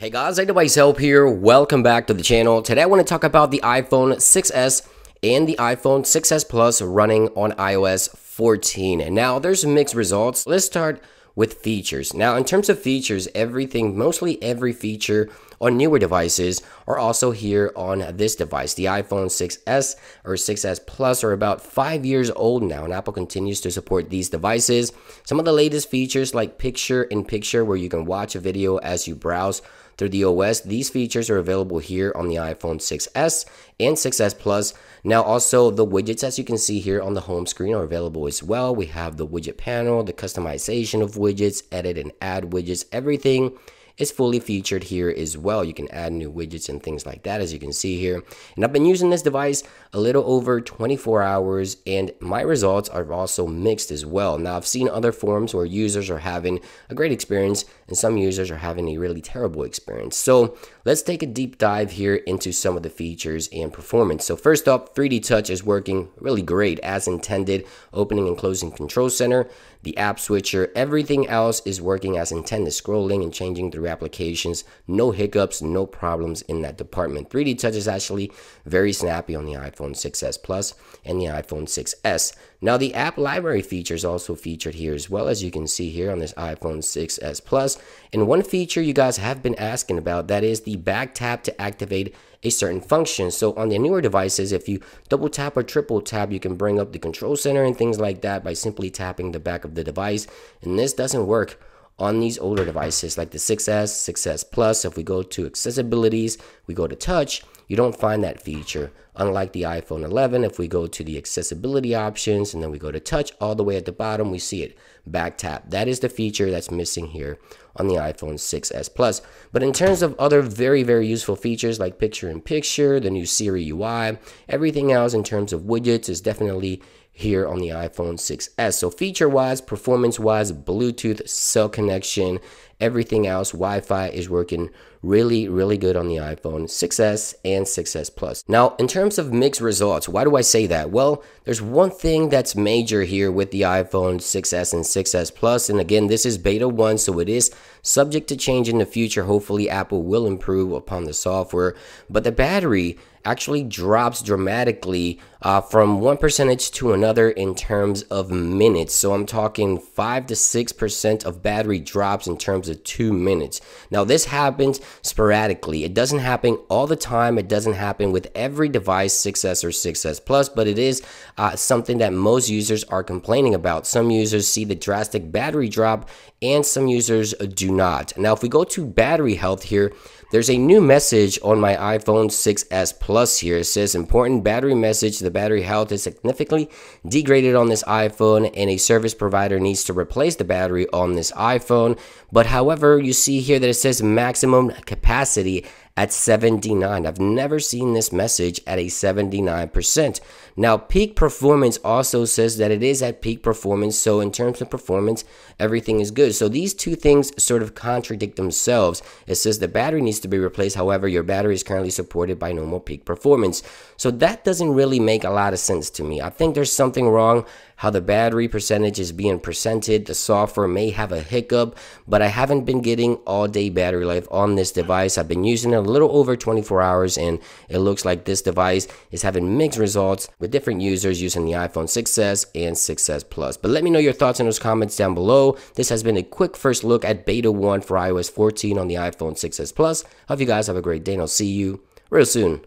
Hey guys, iDevice Help here. Welcome back to the channel. Today I want to talk about the iPhone 6s and the iPhone 6s Plus running on iOS 14. And now there's mixed results. Let's start with features. Now, in terms of features, everything, mostly every feature on newer devices are also here on this device. The iPhone 6s or 6s Plus are about five years old now, and Apple continues to support these devices. Some of the latest features like picture in picture, where you can watch a video as you browse through the OS. These features are available here on the iPhone 6s and 6s Plus. Now also the widgets as you can see here on the home screen are available as well. We have the widget panel, the customization of widgets, edit and add widgets, everything is fully featured here as well. You can add new widgets and things like that as you can see here. And I've been using this device a little over 24 hours and my results are also mixed as well. Now I've seen other forums where users are having a great experience and some users are having a really terrible experience. So let's take a deep dive here into some of the features and performance. So first up, 3D Touch is working really great as intended, opening and closing control center, the app switcher, everything else is working as intended, scrolling and changing through applications, no hiccups, no problems in that department. 3D Touch is actually very snappy on the iPhone 6s Plus and the iPhone 6s. Now the app library feature is also featured here as well as you can see here on this iPhone 6s Plus. And one feature you guys have been asking about that is the back tap to activate a certain function. So on the newer devices, if you double tap or triple tap, you can bring up the control center and things like that by simply tapping the back of the device. And this doesn't work on these older devices like the 6S, 6S Plus. If we go to accessibilities, we go to touch, you don't find that feature. Unlike the iPhone 11, if we go to the accessibility options and then we go to touch all the way at the bottom, we see it back tap. That is the feature that's missing here on the iPhone 6s Plus. But in terms of other very, very useful features like picture in picture, the new Siri UI, everything else in terms of widgets is definitely here on the iPhone 6s. So feature wise, performance wise, Bluetooth, cell connection, everything else, Wi-Fi is working really, really good on the iPhone 6s and 6s Plus. Now, in terms of mixed results, why do I say that? Well, there's one thing that's major here with the iPhone 6s and 6s Plus, and again, this is beta 1, so it is subject to change in the future. Hopefully, Apple will improve upon the software, but the battery actually drops dramatically uh, from one percentage to another in terms of minutes. So I'm talking five to six percent of battery drops in terms of two minutes. Now this happens sporadically. It doesn't happen all the time. It doesn't happen with every device 6S or 6S Plus, but it is uh, something that most users are complaining about. Some users see the drastic battery drop and some users do not. Now if we go to battery health here, there's a new message on my iPhone 6s Plus here. It says important battery message. The battery health is significantly degraded on this iPhone and a service provider needs to replace the battery on this iPhone. But however, you see here that it says maximum capacity at 79. I've never seen this message at a 79%. Now, peak performance also says that it is at peak performance. So, in terms of performance, everything is good. So, these two things sort of contradict themselves. It says the battery needs to be replaced. However, your battery is currently supported by normal peak performance. So, that doesn't really make a lot of sense to me. I think there's something wrong how the battery percentage is being presented. The software may have a hiccup, but I haven't been getting all day battery life on this device. I've been using it a little over 24 hours, and it looks like this device is having mixed results with different users using the iPhone 6s and 6s Plus. But let me know your thoughts in those comments down below. This has been a quick first look at beta 1 for iOS 14 on the iPhone 6s Plus. Hope you guys have a great day, and I'll see you real soon.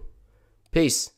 Peace.